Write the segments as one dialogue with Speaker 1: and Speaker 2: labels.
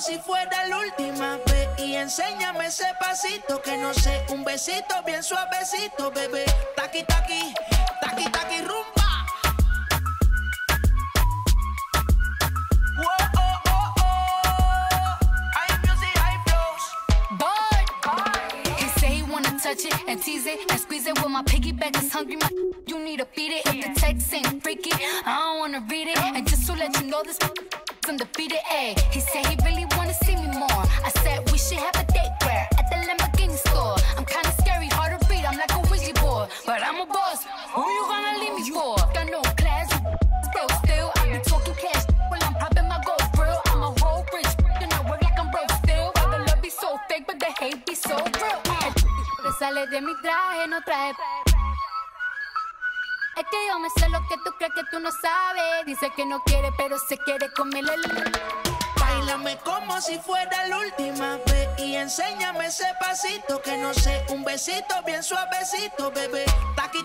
Speaker 1: si fuera la última vez. Y enséñame ese pasito que no sé. Un besito bien suavecito, bebé. Taqui, taqui, taqui, taqui, rumba. Whoa, oh, oh, oh.
Speaker 2: Touch it and tease it and squeeze it. When my piggyback is hungry, my you need to feed it. If the text ain't freaky, I don't wanna read it. And just to let you know, this undefeated. Ayy, he said he really wanna see me more. I said we should have a date where at the Lamborghini store. I'm kinda scary, hard to read. I'm like a Ouija board, but I'm a boss. Who you gonna leave me for? Got no class, broke still. I be talking cash when I'm popping my gold grill. I'm a whole rich, and I work like I'm broke still. Why the love be so fake, but the hate be so real. Sale de mi traje no trae. Es que yo me sé lo que tú crees que tú no sabes. Dice que no quiere, pero se quiere comerle.
Speaker 1: Bailame como si fuera la última vez y enséñame ese pasito que no sé, un besito bien suavecito, bebé. Taqui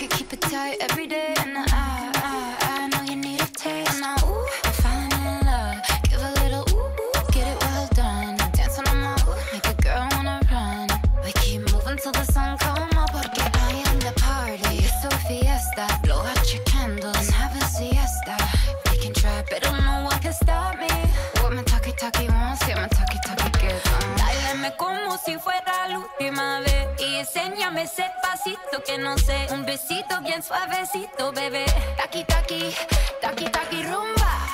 Speaker 3: It, keep it tight every day.
Speaker 4: Enséñame ese pasito que no sé Un besito bien suavecito, bebé
Speaker 3: Taki taki, taki taki rumba.